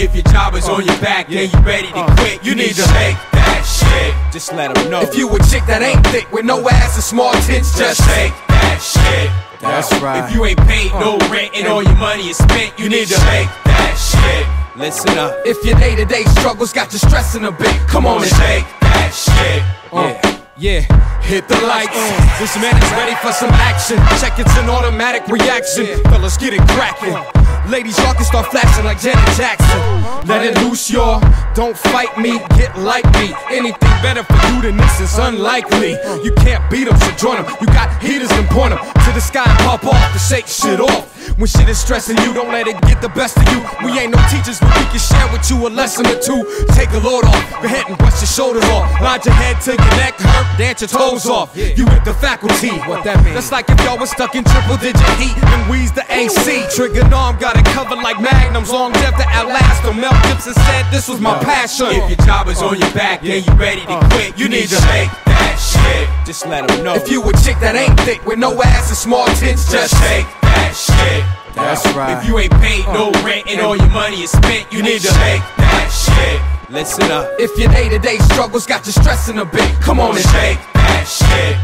If your job is on your back and you ready to quit, you need to shake that shit. Just let them know. If you a chick that ain't thick with no ass and small tits, just shake that shit. That's right. If you ain't paid no uh, rent and all your money is spent, you need to shake that shit. Listen up. If your day to day struggles got you stressing a bit, come on and shake that shit. Yeah. Yeah, hit the lights. Uh. This man is ready for some action. Check it's an automatic reaction. Fellas, get it cracking. Uh. Ladies, y'all can start flashing like Janet Jackson. Let it loose, y'all. Don't fight me, get like me. Anything better for you than this is unlikely. Uh. You can't beat them, so join them. You got heaters and point them to the sky and pop off to shake shit off. When shit is stressing you, don't let it get the best of you. We ain't no teachers, but we can share with you a lesson or two. Take a load off, go ahead and brush your shoulders off. Nod your head till your neck hurt, dance your toes off. Yeah. You with the faculty. What that mean? That's like if y'all was stuck in triple digit heat and wheeze the AC. Trigger arm got it covered like magnums. Long death to outlast them. Mel Gibson said this was my passion. If your job is on your back and you ready to uh, quit, you need to shake that shit. Just let them know. If you a chick that ain't thick with no ass and small tits, just shake that shit. That's right. If you ain't paid no uh, rent and all your money is spent, you need to shake that shit. Listen up. If your day to day struggles got you stressing a bit, come on and shake that shit.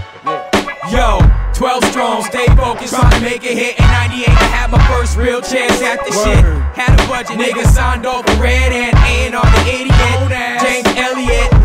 Yo, 12 strong, stay focused, trying to make it hit. In 98, I had my first real chance at the shit. Had a budget, nigga signed off for red and A&R the idiot. James Elliott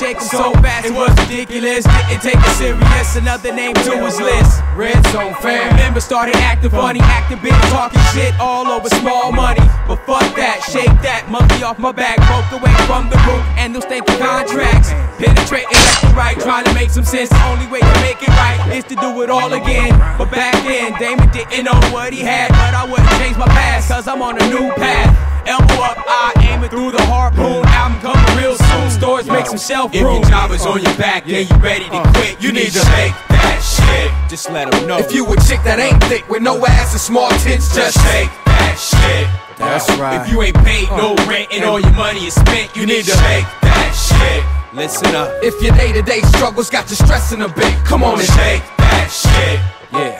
shake him so fast, it was ridiculous. Didn't take it serious, another name to his list. Red Zone fan. Remember, started acting funny, acting big, talking shit all over small money. But fuck that, shake that, monkey off my back, broke away from the roof, and those stinking contracts. Penetrating left and right, trying to make some sense. The only way to make it right is to do it all again. But back then, Damon didn't know what he had, but I wouldn't change my past, cause I'm on a new path. Elbow up, I aim it through the harpoon. Album coming real soon. Stores make some shelf room. If your job is on your back and you ready to uh, quit, you need to shake that shit. Just let them know. If you a chick that ain't thick with no ass and small tits, just shake that shit. That's right. If you ain't paid no uh, rent and all your money is spent, you need to shake that shit. Listen up. If your day to day struggles got you stressing a bit, come on and shake that shit. Yeah.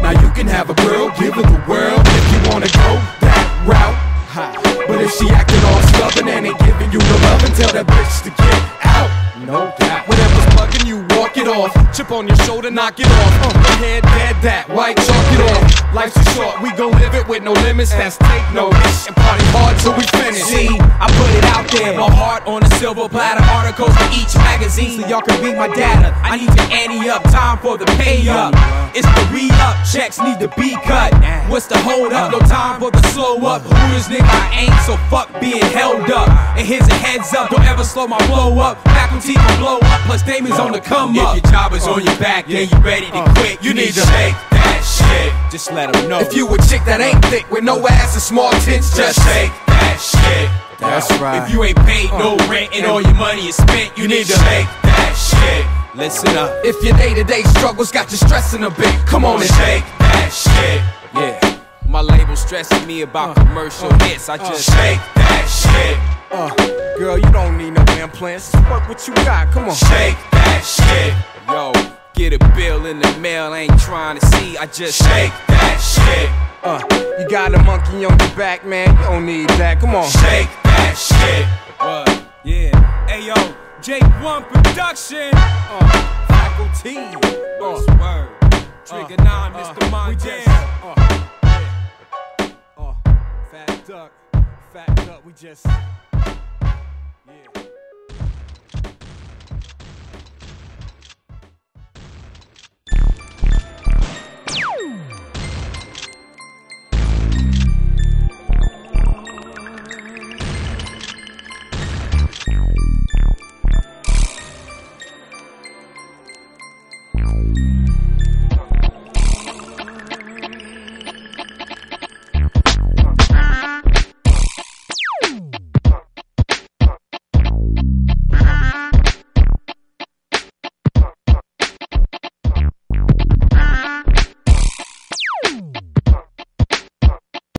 Now you can have a girl, give her the world if you wanna go. But if she acting all stubborn and ain't giving you the love, and tell that bitch to get out. No doubt. Whatever's bugging you, it off. Chip on your shoulder, knock it off. Uh, go ahead, dead that. White chalk it off. Life's too short, we gon' live it with no limits. That's take no notice and party hard till we finish. See, I put it out there, my heart on a silver platter. Articles for each magazine, so y'all can read my data. I need to ante up, time for the pay up. It's the re up, checks need to be cut. What's the hold up? No time for the slow up. Who this nigga? I ain't so fuck being held up. And here's a heads up, don't ever slow my blow up. Faculty can blow up, plus Damon's on the come up. If your job is on your back and you ready to quit, you need to shake that shit. Just let them know. If you a chick that ain't thick with no ass and small tits, just shake that shit. That's right. If you ain't paid no uh. rent and all your money is spent, you need to shake that shit. Listen up. If your day to day struggles got you stressing a bit, come on and shake that shit. Yeah. My label stressing me about uh, commercial uh, hits. I uh, just shake that shit. Uh, girl, you don't need no implants. Fuck what you got. Come on. Shake that shit. Yo, get a bill in the mail. I ain't trying to see. I just shake that shit. Uh, you got a monkey on your back, man. You don't need that. Come on. Shake that shit. What? Yeah. Hey yo, Jake One Production. Uh, faculty. Uh, word. Trigger uh, nine, uh, Mr. Montana. Fat duck, fat duck. We just, yeah.